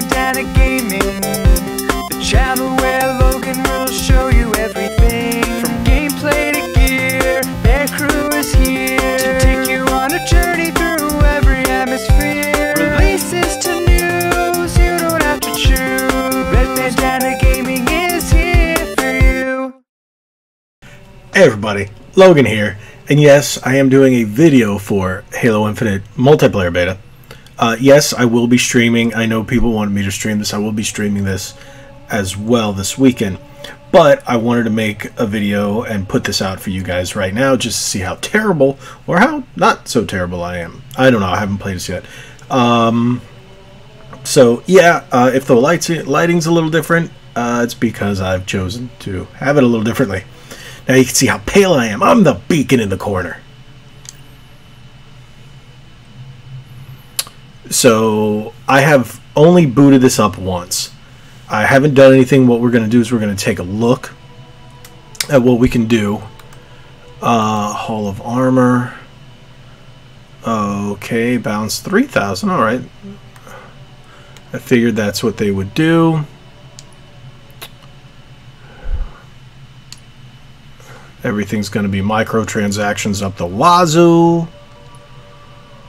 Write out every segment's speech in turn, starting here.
Bandana Gaming, the channel where Logan will show you everything from gameplay to gear. Crew is here to take you on a journey through every hemisphere. Releases to news, you don't have to choose. Red Gaming is here for you. Hey everybody, Logan here, and yes, I am doing a video for Halo Infinite multiplayer beta. Uh, yes, I will be streaming. I know people wanted me to stream this. I will be streaming this as well this weekend. But I wanted to make a video and put this out for you guys right now just to see how terrible or how not so terrible I am. I don't know. I haven't played this yet. Um, so yeah, uh, if the lights lighting's a little different, uh, it's because I've chosen to have it a little differently. Now you can see how pale I am. I'm the beacon in the corner. So I have only booted this up once. I haven't done anything. What we're going to do is we're going to take a look at what we can do. Uh, Hall of Armor. Okay, bounce 3,000. All right. I figured that's what they would do. Everything's going to be microtransactions up the wazoo.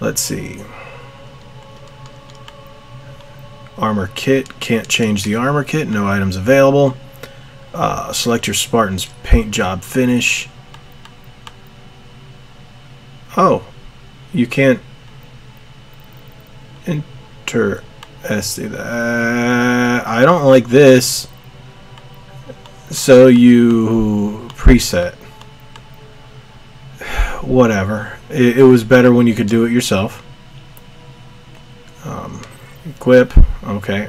Let's see. Armor kit. Can't change the armor kit. No items available. Uh, select your Spartan's paint job finish. Oh. You can't enter uh, I don't like this. So you preset. Whatever. It, it, was better when you could do it yourself. Um, equip. Okay.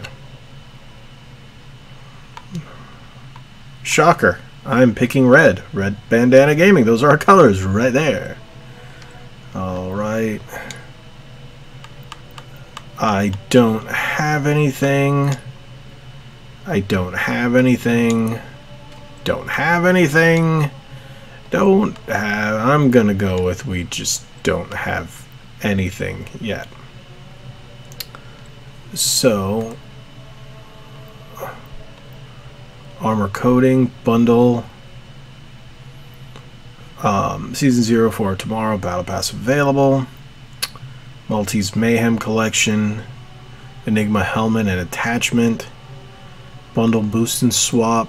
Shocker. I'm picking red. Red Bandana Gaming. Those are our colors right there. Alright. I don't have anything. I don't have anything. Don't have anything. Don't have. I'm gonna go with we just don't have anything yet. So, armor coating bundle. Um, season zero for tomorrow. Battle pass available. Maltese Mayhem Collection, Enigma Helmet and Attachment, Bundle Boost and Swap,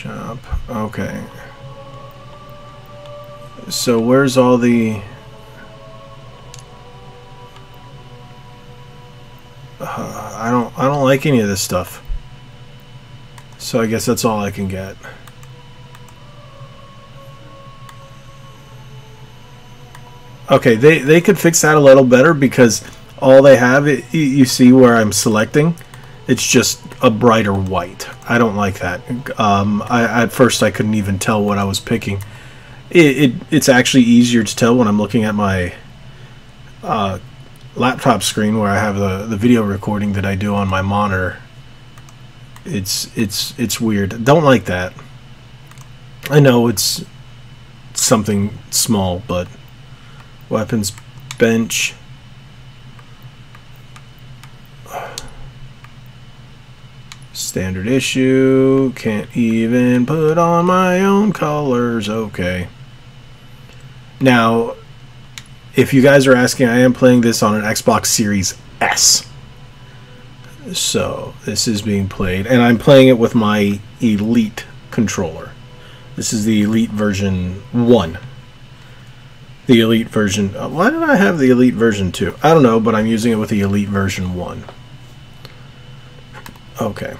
Shop, okay. So where's all the... like any of this stuff. So I guess that's all I can get. Okay, they, they could fix that a little better because all they have, it, you see where I'm selecting, it's just a brighter white. I don't like that. Um, I, at first, I couldn't even tell what I was picking. It, it It's actually easier to tell when I'm looking at my uh, laptop screen where I have the, the video recording that I do on my monitor. It's, it's, it's weird. Don't like that. I know it's something small, but... Weapons bench. Standard issue. Can't even put on my own colors. Okay. Now, if you guys are asking, I am playing this on an Xbox Series S. So, this is being played. And I'm playing it with my Elite controller. This is the Elite version 1 the Elite version. Uh, why did I have the Elite version 2? I don't know, but I'm using it with the Elite version 1. Okay.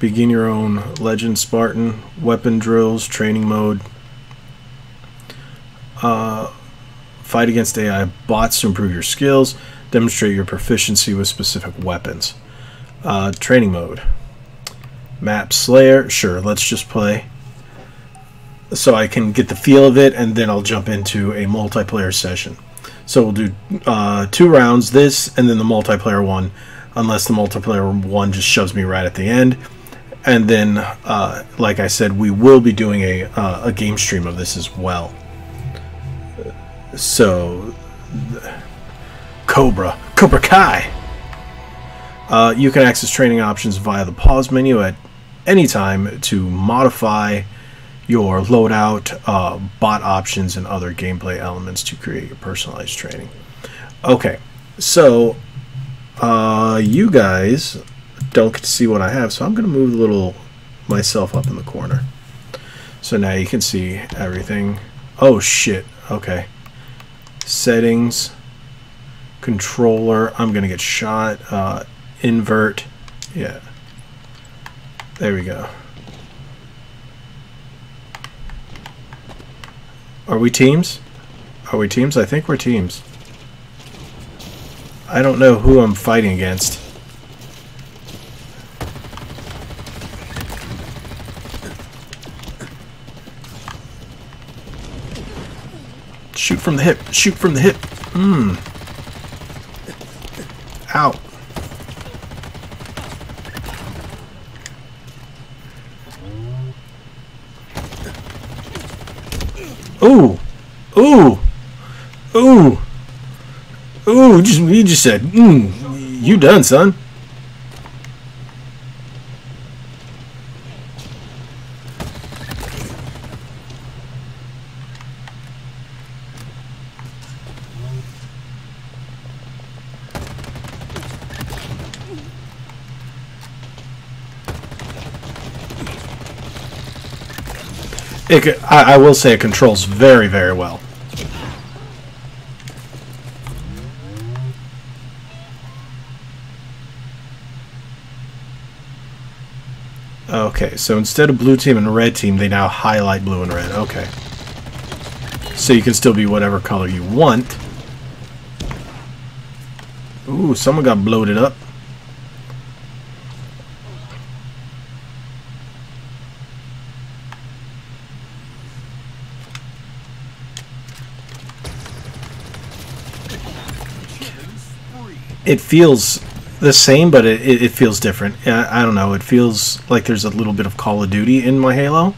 Begin your own Legend Spartan, weapon drills, training mode. Uh, fight against AI bots to improve your skills. Demonstrate your proficiency with specific weapons. Uh, training mode. Map Slayer. Sure, let's just play so I can get the feel of it, and then I'll jump into a multiplayer session. So we'll do uh, two rounds, this and then the multiplayer one, unless the multiplayer one just shoves me right at the end. And then, uh, like I said, we will be doing a, uh, a game stream of this as well. So, Cobra, Cobra Kai. Uh, you can access training options via the pause menu at any time to modify your loadout, uh, bot options, and other gameplay elements to create your personalized training. Okay, so uh, you guys don't get to see what I have, so I'm going to move a little myself up in the corner. So now you can see everything. Oh shit, okay. Settings, controller, I'm going to get shot, uh, invert, yeah. There we go. Are we teams? Are we teams? I think we're teams. I don't know who I'm fighting against. Shoot from the hip. Shoot from the hip. Mmm. Ow. Ooh. Ooh. Ooh. Ooh, just, you just said, mm, you done, son. It, I, I will say it controls very, very well. Okay, so instead of blue team and red team, they now highlight blue and red. Okay. So you can still be whatever color you want. Ooh, someone got bloated up. It feels the same, but it, it, feels different. I, I don't know. It feels like there's a little bit of Call of Duty in my Halo.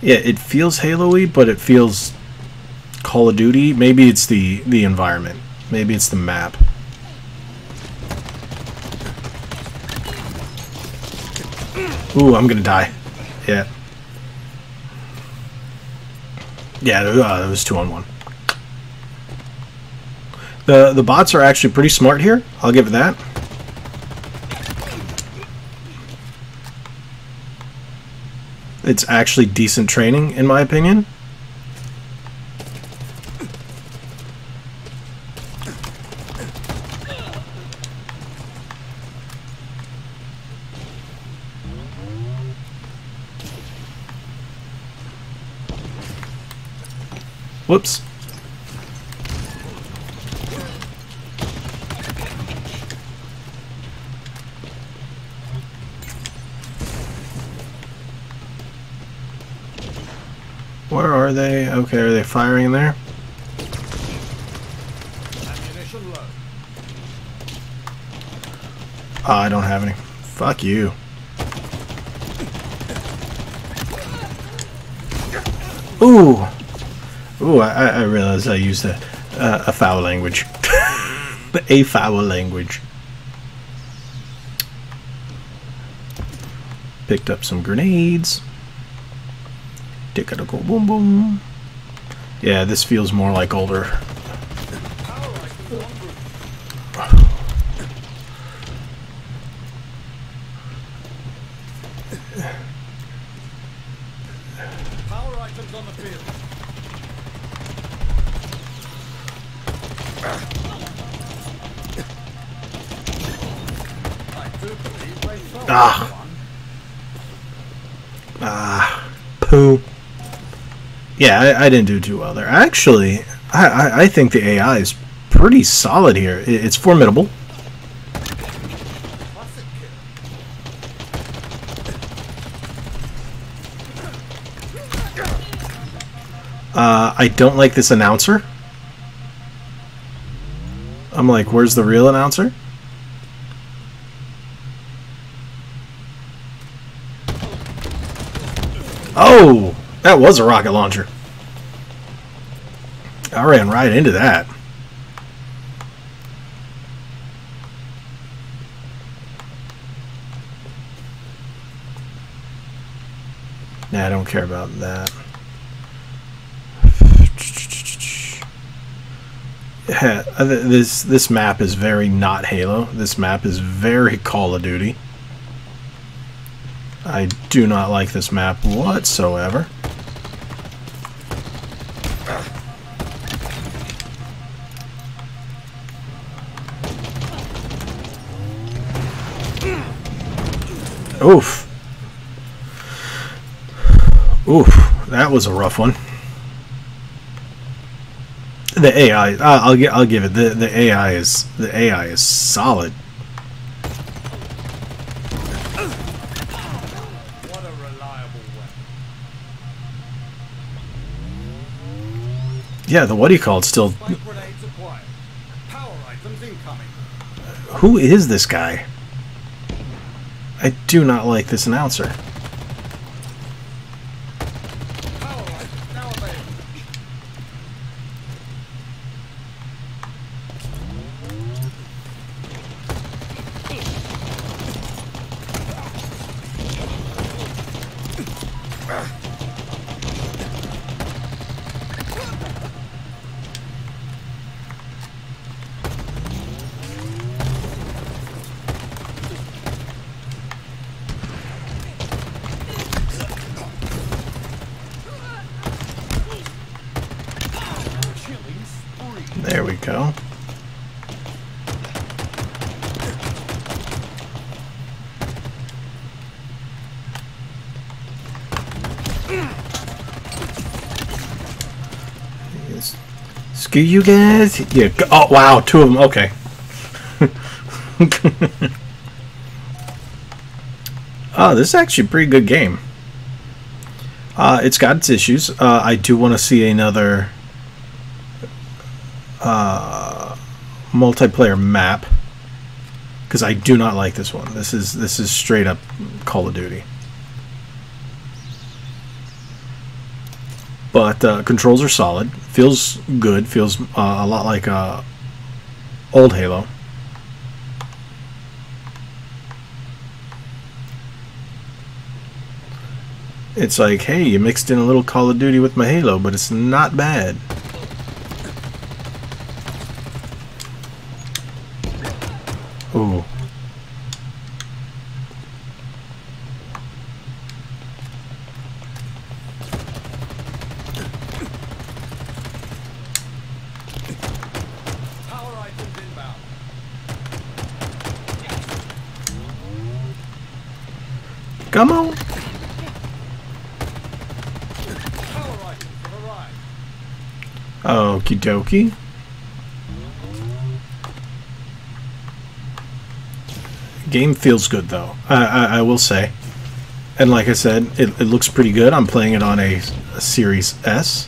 Yeah, it feels Halo-y, but it feels Call of Duty. Maybe it's the the environment. Maybe it's the map. Ooh, I'm gonna die. Yeah. Yeah, uh, it was two on one. The the bots are actually pretty smart here. I'll give it that. It's actually decent training, in my opinion. Whoops. Where are they? Okay, are they firing in there? Oh, I don't have any. Fuck you. Ooh! Ooh, I, I I used a, uh, a foul language. a foul language. Picked up some grenades. Tick it go boom boom. Yeah, this feels more like older. Power items on the field. Ah. Ah, poo. Yeah, I, I didn't do too well there. Actually, I, I, I think the AI is pretty solid here. It, it's formidable. Uh, I don't like this announcer. I'm like, where's the real announcer? Oh, that was a rocket launcher. I ran right into that. Nah, I don't care about that. Yeah, this this map is very not Halo. This map is very Call of Duty. I do not like this map whatsoever. Oof. Oof, that was a rough one. The AI, I'll I'll give it. The the AI is the AI is solid. Yeah, the what do you call it? Still, who is this guy? I do not like this announcer. Yes. Screw you guys. Yeah. Oh wow, two of them. Okay. oh, this is actually a pretty good game. Uh, it's got its issues. Uh, I do want to see another uh, multiplayer map because I do not like this one. This is this is straight up Call of Duty. But uh, controls are solid. Feels good. Feels uh, a lot like uh, old Halo. It's like, hey, you mixed in a little Call of Duty with my Halo, but it's not bad. Ooh. Power items inbound. Come on. Power items have arrived. Okie dokie. Game feels good though. I, I, I will say, and like I said, it, it looks pretty good. I'm playing it on a, a Series S.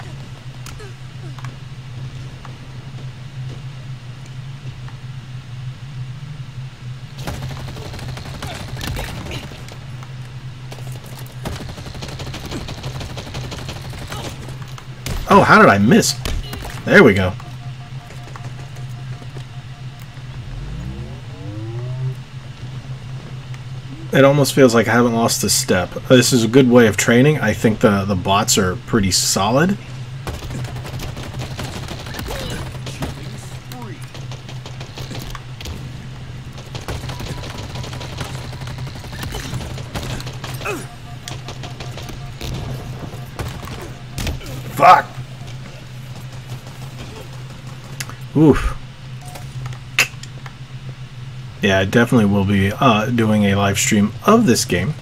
Oh, how did I miss? There we go. It almost feels like I haven't lost a step. Uh, this is a good way of training. I think the, the bots are pretty solid. Fuck! Oof. Yeah, I definitely will be uh, doing a live stream of this game.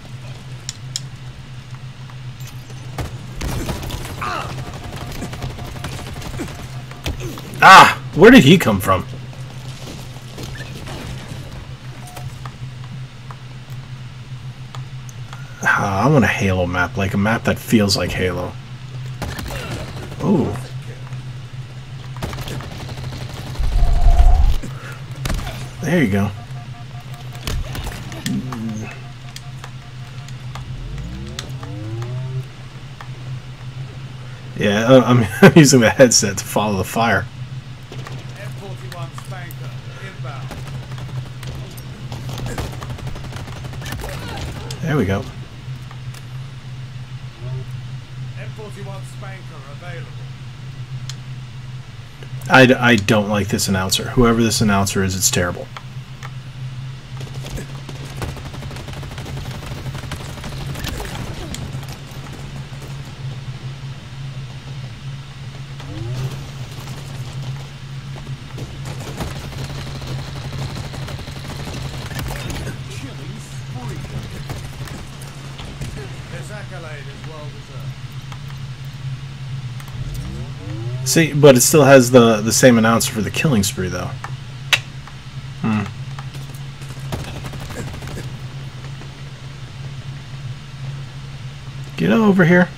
Ah! Where did he come from? Ah, I want a Halo map, like a map that feels like Halo. Ooh. There you go. Yeah, I'm, using the headset to follow the fire. M41 Spanker inbound. There we go. I, I don't like this announcer. Whoever this announcer is, it's terrible. Accolade is well deserved. See, but it still has the the same announcer for the killing spree, though. Hmm. Get over here.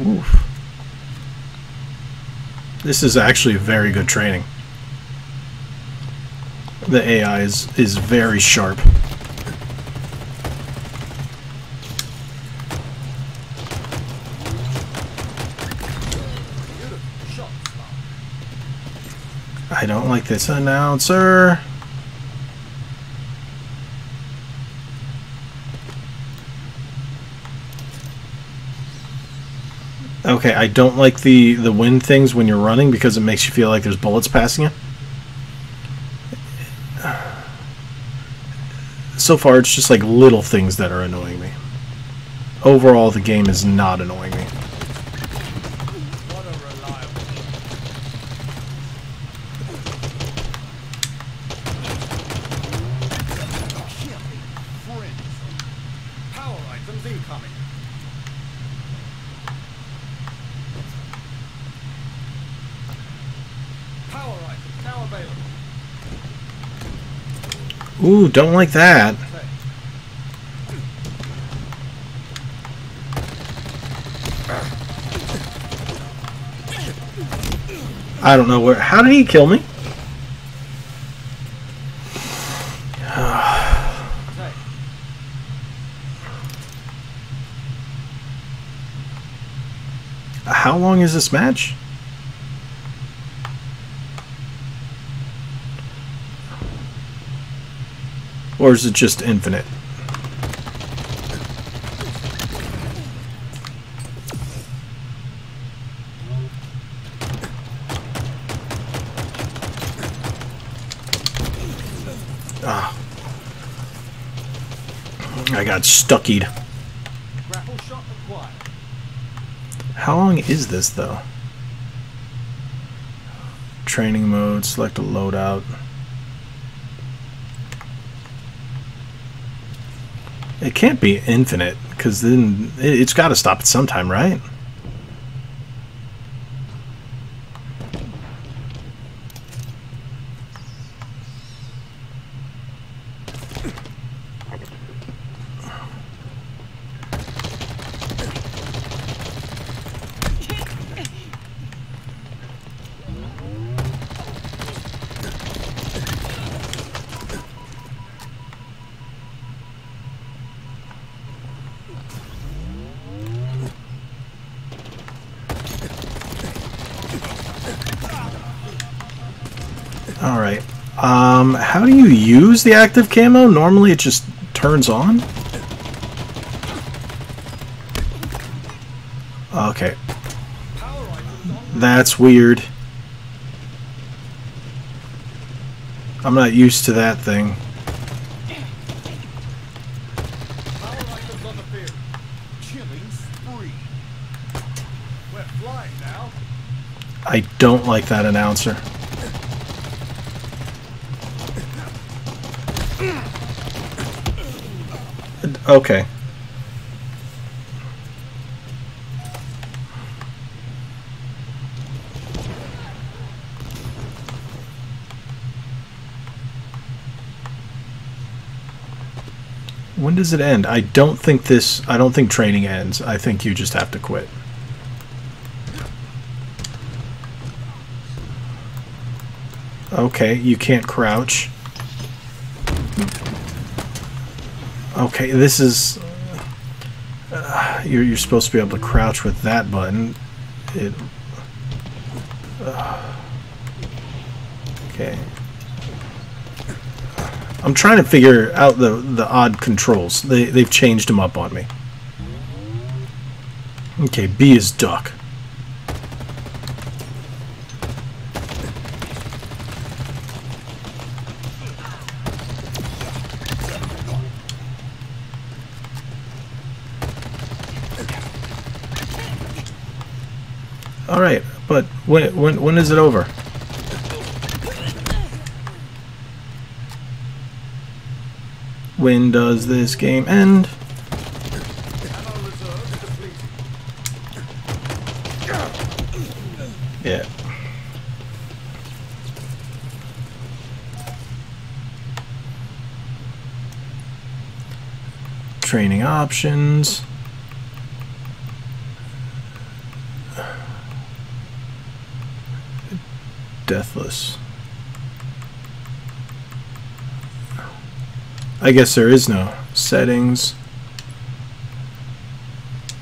Oof. This is actually very good training. The AI is, is very sharp. I don't like this announcer. Okay, I don't like the the wind things when you're running because it makes you feel like there's bullets passing you. So far, it's just like little things that are annoying me. Overall, the game is not annoying me. Power items incoming. Power items now available. Ooh, don't like that. I don't know where. How did he kill me? How long is this match? Or is it just infinite? Ah. I got stuckied. How long is this though? Training mode, select a loadout. It can't be infinite, because then it- it's got to stop at some time, right? All right. Um, how do you use the active camo? Normally, it just turns on. Okay, that's weird. I'm not used to that thing. I don't like that announcer. Okay. When does it end? I don't think this. I don't think training ends. I think you just have to quit. Okay, you can't crouch. Okay, this is. Uh, you're you're supposed to be able to crouch with that button. It. uh, okay. I'm trying to figure out the the odd controls. They they've changed them up on me. Okay, B is duck. All right, but when when when is it over? When does this game end? Yeah. Training options. Deathless. I guess there is no settings.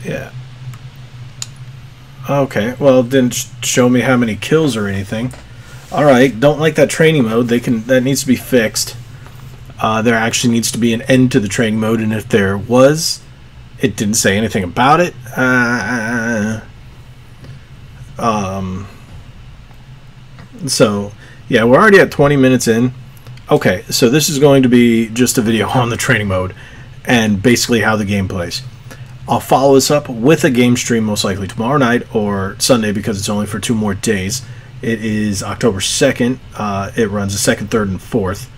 Yeah. Okay, well, it didn't show me how many kills or anything. All right, don't like that training mode. They can that needs to be fixed. Uh, there actually needs to be an end to the training mode, and if there was, it didn't say anything about it. Uh, um. So, yeah, we're already at 20 minutes in. Okay, so this is going to be just a video on the training mode and basically how the game plays. I'll follow this up with a game stream most likely tomorrow night or Sunday because it's only for two more days. It is October 2nd. Uh, it runs the 2nd, 3rd, and 4th.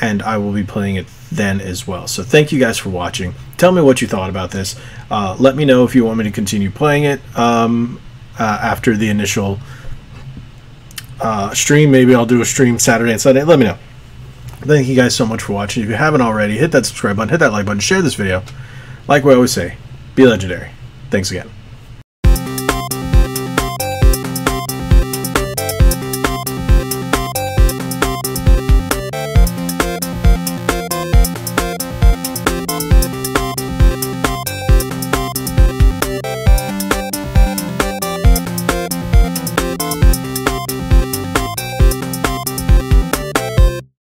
And I will be playing it then as well. So thank you guys for watching. Tell me what you thought about this. Uh, let me know if you want me to continue playing it um, uh, after the initial uh, stream. Maybe I'll do a stream Saturday and Sunday. Let me know. Thank you guys so much for watching. If you haven't already, hit that subscribe button, hit that like button, share this video. Like we always say, be legendary. Thanks again.